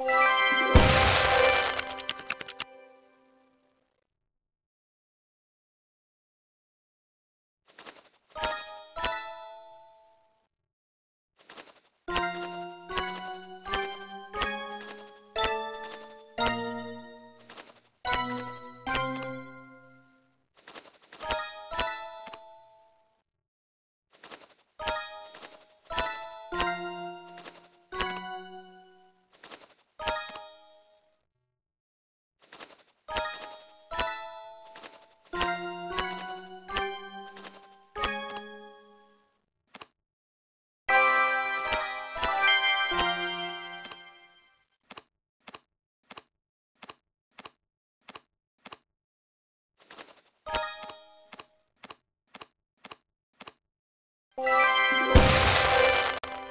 you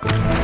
you